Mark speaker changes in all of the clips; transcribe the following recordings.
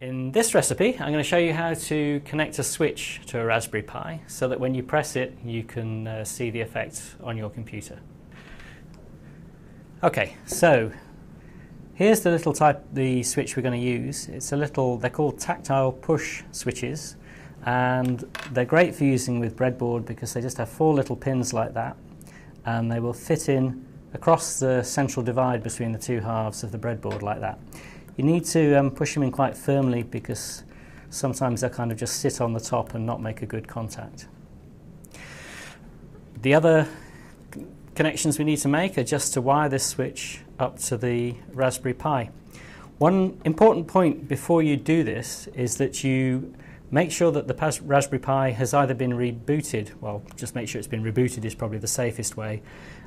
Speaker 1: In this recipe, I'm going to show you how to connect a switch to a Raspberry Pi so that when you press it, you can uh, see the effect on your computer. Okay, so here's the little type, the switch we're going to use. It's a little, they're called tactile push switches, and they're great for using with breadboard because they just have four little pins like that, and they will fit in across the central divide between the two halves of the breadboard like that. You need to um, push them in quite firmly because sometimes they kind of just sit on the top and not make a good contact. The other connections we need to make are just to wire this switch up to the Raspberry Pi. One important point before you do this is that you make sure that the Raspberry Pi has either been rebooted, well, just make sure it's been rebooted is probably the safest way,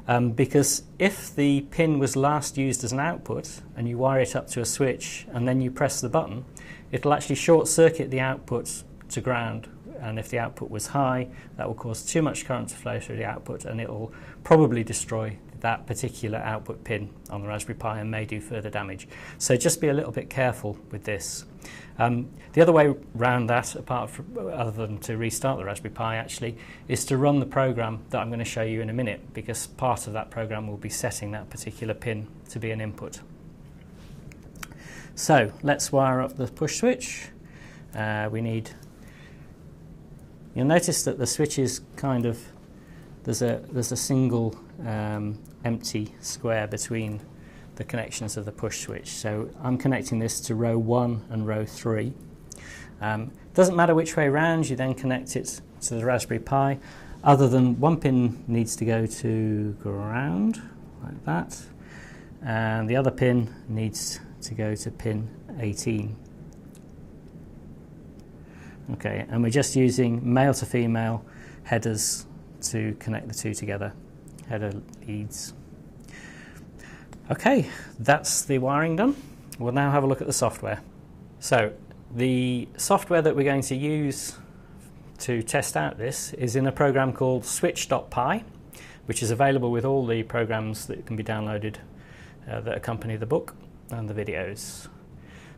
Speaker 1: um, because if the pin was last used as an output and you wire it up to a switch and then you press the button, it'll actually short circuit the output to ground. And if the output was high, that will cause too much current to flow through the output and it will probably destroy that particular output pin on the Raspberry Pi and may do further damage. So just be a little bit careful with this. Um, the other way around that, apart from other than to restart the Raspberry Pi actually, is to run the program that I'm going to show you in a minute because part of that program will be setting that particular pin to be an input. So let's wire up the push switch. Uh, we need, you'll notice that the switch is kind of, there's a, there's a single um, empty square between the connections of the push switch. So I'm connecting this to row 1 and row 3. Um, doesn't matter which way around, you then connect it to the Raspberry Pi, other than one pin needs to go to ground, like that, and the other pin needs to go to pin 18. Okay, and we're just using male to female headers to connect the two together, header leads. Okay, that's the wiring done. We'll now have a look at the software. So the software that we're going to use to test out this is in a program called switch.py, which is available with all the programs that can be downloaded uh, that accompany the book and the videos.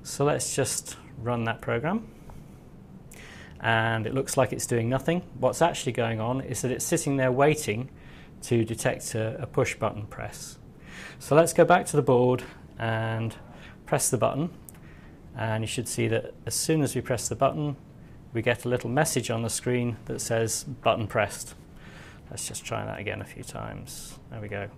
Speaker 1: So let's just run that program. And it looks like it's doing nothing. What's actually going on is that it's sitting there waiting to detect a, a push button press. So let's go back to the board and press the button. And you should see that as soon as we press the button, we get a little message on the screen that says button pressed. Let's just try that again a few times. There we go.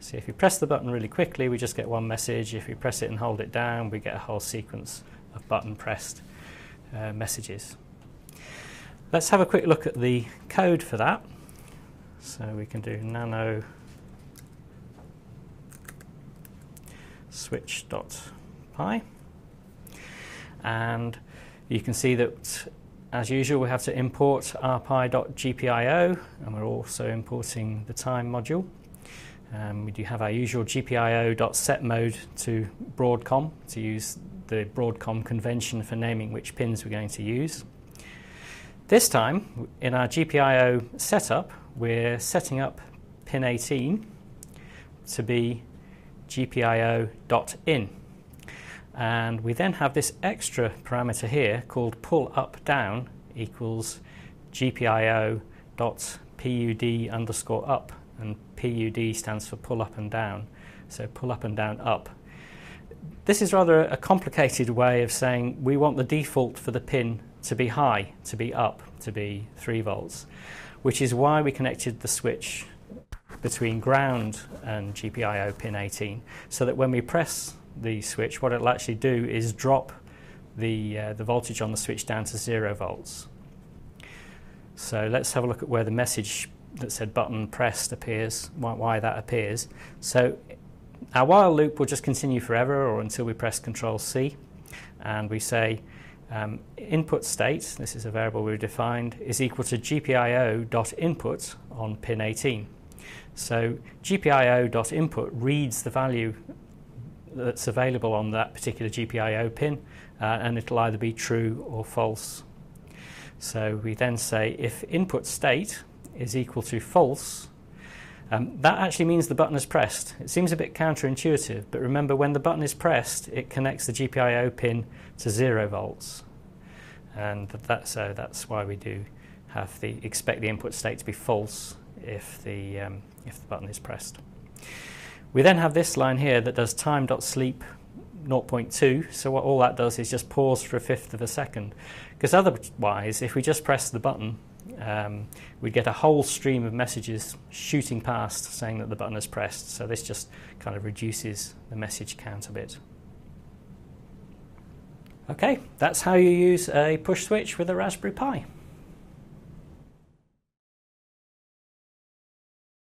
Speaker 1: See, if you press the button really quickly, we just get one message. If we press it and hold it down, we get a whole sequence of button pressed uh, messages. Let's have a quick look at the code for that. So we can do nano switch.py. And you can see that as usual we have to import rpi.gpio and we're also importing the time module. Um, we do have our usual gpio.set mode to Broadcom to use the Broadcom convention for naming which pins we're going to use. This time in our GPIO setup we're setting up pin 18 to be gpio.in. And we then have this extra parameter here called pull up down equals gpio.pud underscore up. And PUD stands for pull up and down. So pull up and down up. This is rather a complicated way of saying we want the default for the pin to be high, to be up, to be 3 volts, which is why we connected the switch between ground and GPIO pin 18 so that when we press the switch what it'll actually do is drop the, uh, the voltage on the switch down to zero volts. So let's have a look at where the message that said button pressed appears, why, why that appears. So our while loop will just continue forever or until we press Control C and we say um, input state, this is a variable we've defined, is equal to gpio.input on pin 18. So GPIO.input reads the value that's available on that particular GPIO pin uh, and it'll either be true or false. So we then say if input state is equal to false, Um, that actually means the button is pressed. It seems a bit counterintuitive, but remember when the button is pressed, it connects the GPIO pin to zero volts. And so that's why we do have the expect the input state to be false if the, um, if the button is pressed. We then have this line here that does time.sleep 0.2. So what all that does is just pause for a fifth of a second. Because otherwise, if we just press the button, um, we'd get a whole stream of messages shooting past saying that the button is pressed. So this just kind of reduces the message count a bit. Okay, that's how you use a push switch with a Raspberry Pi.